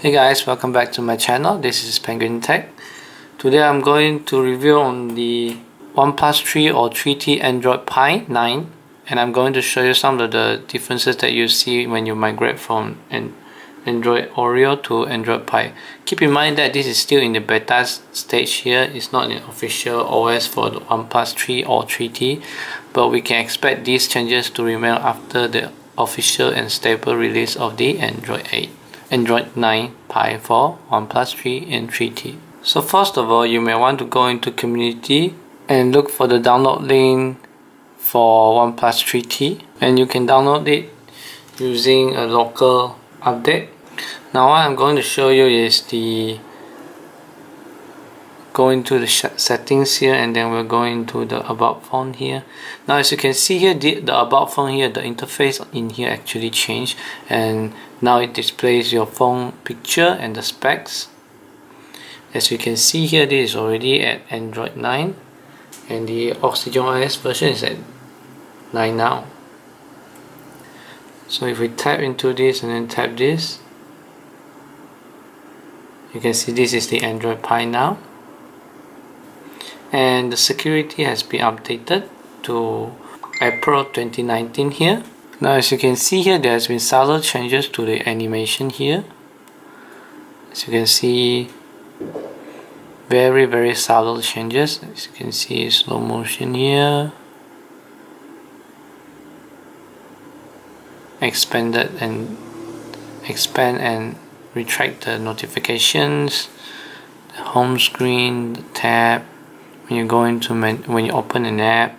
Hey guys, welcome back to my channel. This is Penguin Tech. Today I'm going to review on the OnePlus 3 or 3T Android Pie 9 and I'm going to show you some of the differences that you see when you migrate from an Android Oreo to Android Pie. Keep in mind that this is still in the beta stage here. It's not an official OS for the OnePlus 3 or 3T but we can expect these changes to remain after the official and stable release of the Android 8. Android 9 Pie 4, OnePlus 3 and 3T. So first of all, you may want to go into community and look for the download link for OnePlus 3T and you can download it using a local update. Now what I'm going to show you is the go into the settings here and then we're going to the about phone here. Now as you can see here the, the about phone here the interface in here actually changed and now it displays your phone picture and the specs. As you can see here this is already at Android 9 and the Oxygen OS version is at 9 now. So if we tap into this and then tap this you can see this is the Android Pie now and the security has been updated to April 2019 here. Now as you can see here there has been subtle changes to the animation here. As you can see very very subtle changes. As you can see slow motion here. Expanded and expand and retract the notifications. The home screen the tab when you go into when you open an app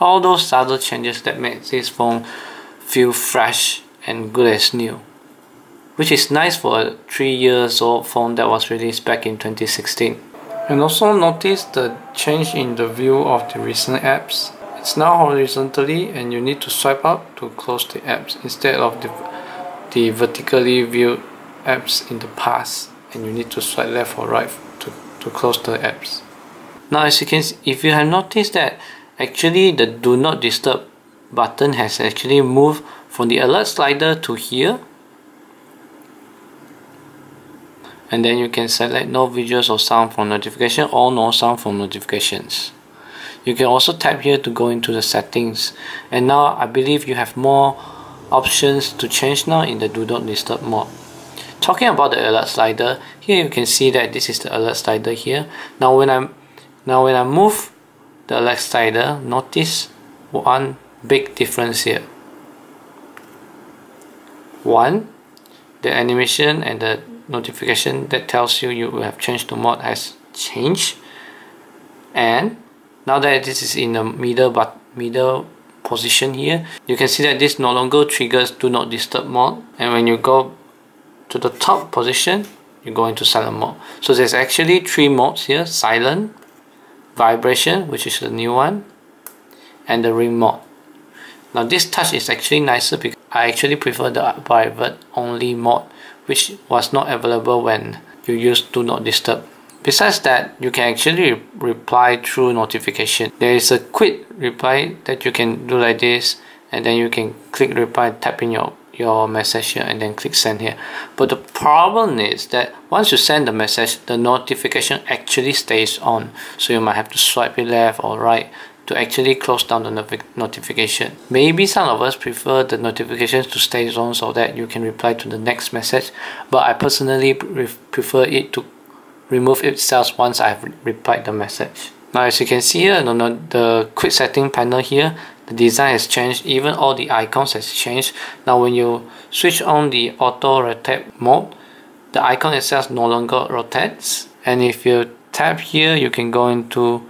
all those subtle changes that make this phone feel fresh and good as new which is nice for a 3 years old phone that was released back in 2016 and also notice the change in the view of the recent apps. It's now horizontally and you need to swipe up to close the apps instead of the, the vertically viewed apps in the past. And you need to swipe left or right to close the apps. Now as you can see, if you have noticed that actually the do not disturb button has actually moved from the alert slider to here and then you can select no visuals or sound from notification or no sound from notifications. You can also tap here to go into the settings and now I believe you have more options to change now in the do not disturb mode. Talking about the alert slider, here you can see that this is the alert slider here. Now when I'm now when I move the alert slider, notice one big difference here. One, the animation and the notification that tells you you have changed to mode has changed. And now that this is in the middle but middle position here, you can see that this no longer triggers do not disturb mode. And when you go to the top position you go into silent mode. So there's actually three modes here silent vibration which is the new one and the ring mode. Now this touch is actually nicer because I actually prefer the private only mode which was not available when you used do not disturb. Besides that you can actually reply through notification. There is a quick reply that you can do like this and then you can click reply tapping your your message here and then click send here. But the problem is that once you send the message the notification actually stays on. So you might have to swipe it left or right to actually close down the notification. Maybe some of us prefer the notifications to stay on so that you can reply to the next message but I personally prefer it to remove itself once I've replied the message. Now as you can see here on the quick setting panel here the design has changed even all the icons has changed. Now when you switch on the auto rotate mode the icon itself no longer rotates. And if you tap here you can go into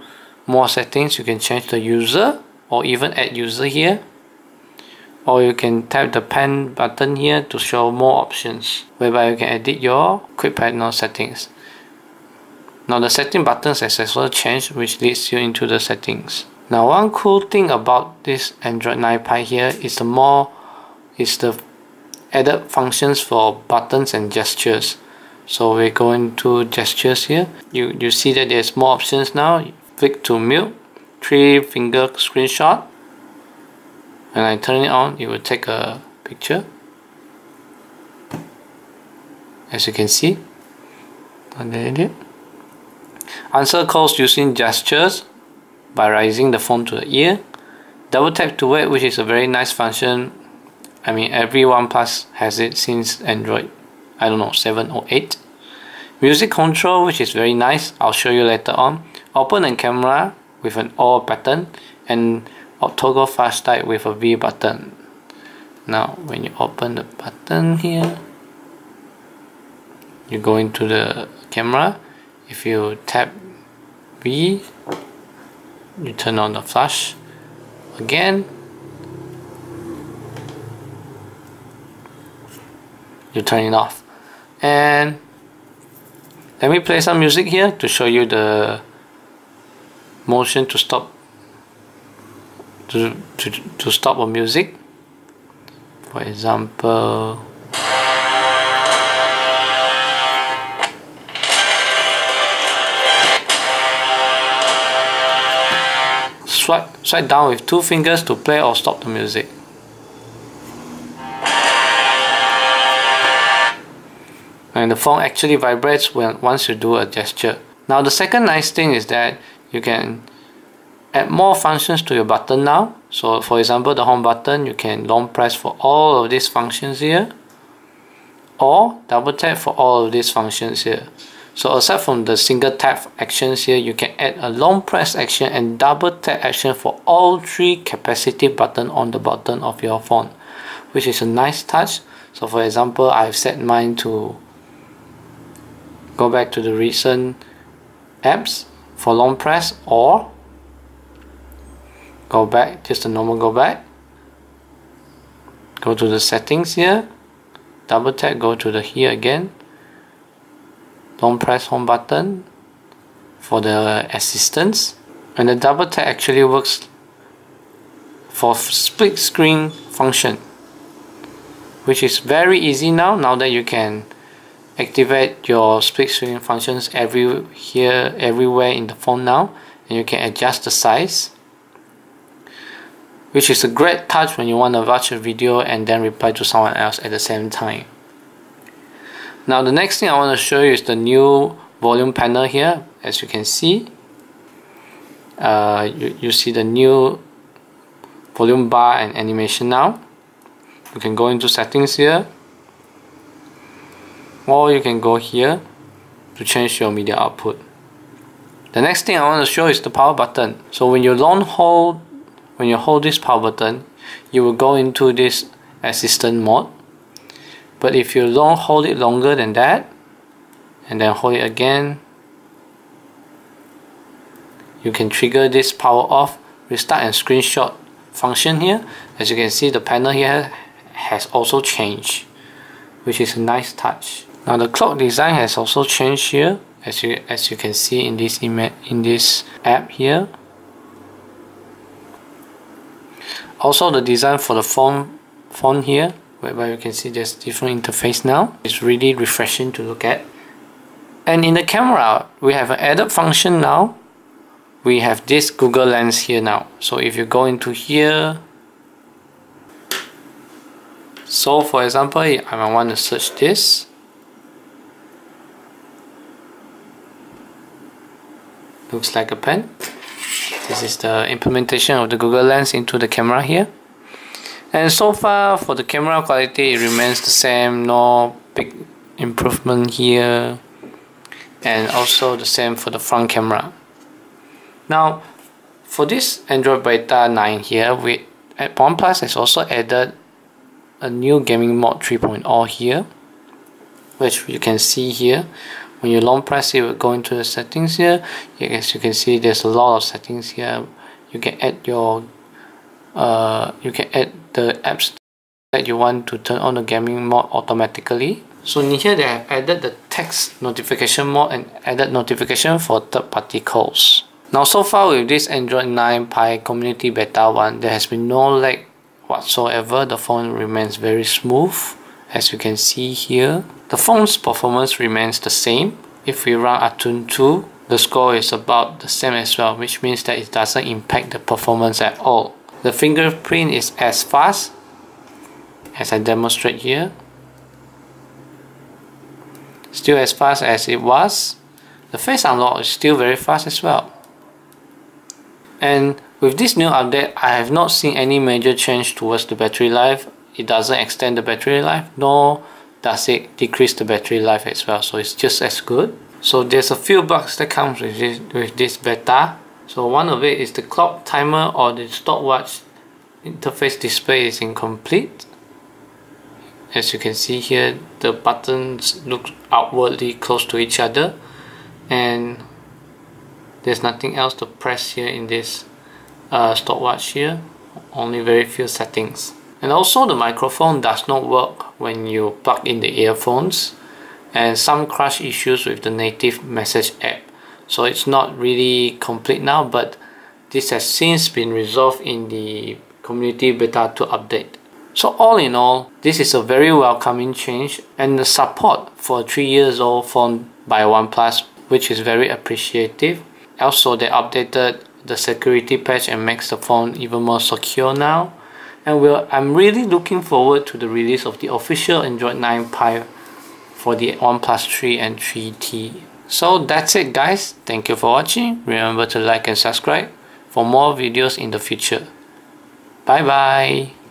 more settings. You can change the user or even add user here. Or you can tap the pen button here to show more options whereby you can edit your quick panel settings. Now the setting buttons has also changed which leads you into the settings now one cool thing about this Android 9 Pie here is the more is the added functions for buttons and gestures. So we're going to gestures here. You you see that there's more options now. Click to mute, three finger screenshot. When I turn it on, it will take a picture. as you can see answer calls using gestures by raising the phone to the ear. Double tap to wait which is a very nice function. I mean every OnePlus has it since Android I don't know 7 or 8 music control which is very nice I'll show you later on. Open a camera with an O button and toggle fast type with a V button. Now when you open the button here you go into the camera. If you tap V you turn on the flash again. You turn it off. And let me play some music here to show you the motion to stop to, to, to stop a music. For example swipe, down with two fingers to play or stop the music. And the phone actually vibrates when once you do a gesture. Now the second nice thing is that you can add more functions to your button now. So for example the home button you can long press for all of these functions here or double tap for all of these functions here so aside from the single tap actions here you can add a long press action and double tap action for all three capacitive button on the bottom of your phone which is a nice touch. So for example I've set mine to go back to the recent apps for long press or go back just a normal go back. Go to the settings here double tap go to the here again don't press home button for the assistance and the double tap actually works for split screen function which is very easy now now that you can activate your split screen functions every here everywhere in the phone now and you can adjust the size which is a great touch when you want to watch a video and then reply to someone else at the same time. Now the next thing I want to show you is the new volume panel here as you can see. Uh, you, you see the new volume bar and animation now. You can go into settings here or you can go here to change your media output. The next thing I want to show is the power button. So when you long hold when you hold this power button you will go into this assistant mode but if you don't hold it longer than that and then hold it again you can trigger this power off. Restart and screenshot function here. As you can see the panel here has also changed which is a nice touch. Now the clock design has also changed here as you as you can see in this image in this app here. Also the design for the phone phone here whereby you can see there's different interface now. It's really refreshing to look at. And in the camera we have an added function now. We have this Google Lens here now. So if you go into here so for example I might want to search this. Looks like a pen. This is the implementation of the Google Lens into the camera here and so far for the camera quality it remains the same. No big improvement here. And also the same for the front camera. Now for this Android Beta 9 here we at OnePlus has also added a new gaming mode 3.0 here which you can see here. When you long press it will go into the settings here. As you can see there's a lot of settings here. You can add your uh, you can add the apps that you want to turn on the gaming mode automatically so in here they have added the text notification mode and added notification for third-party calls now so far with this Android 9 Pie Community Beta 1 there has been no lag whatsoever the phone remains very smooth as you can see here the phone's performance remains the same. If we run AnTuTu, the score is about the same as well, which means that it doesn't impact the performance at all. The fingerprint is as fast as I demonstrate here. still as fast as it was. The face unlock is still very fast as well. And with this new update, I have not seen any major change towards the battery life. It doesn't extend the battery life, nor does it decrease the battery life as well. So it's just as good. So there's a few bugs that comes with this, with this beta. So one of it is the clock timer or the stopwatch interface display is incomplete. As you can see here, the buttons look outwardly close to each other. And there's nothing else to press here in this uh, stopwatch here only very few settings. And also the microphone does not work when you plug in the earphones and some crash issues with the native message app so it's not really complete now but this has since been resolved in the community beta 2 update so all in all this is a very welcoming change and the support for a 3 years old phone by OnePlus which is very appreciative also they updated the security patch and makes the phone even more secure now and we'll, I'm really looking forward to the release of the official Android 9 Pie for the OnePlus 3 and 3T. So that's it guys, thank you for watching, remember to like and subscribe for more videos in the future. Bye bye!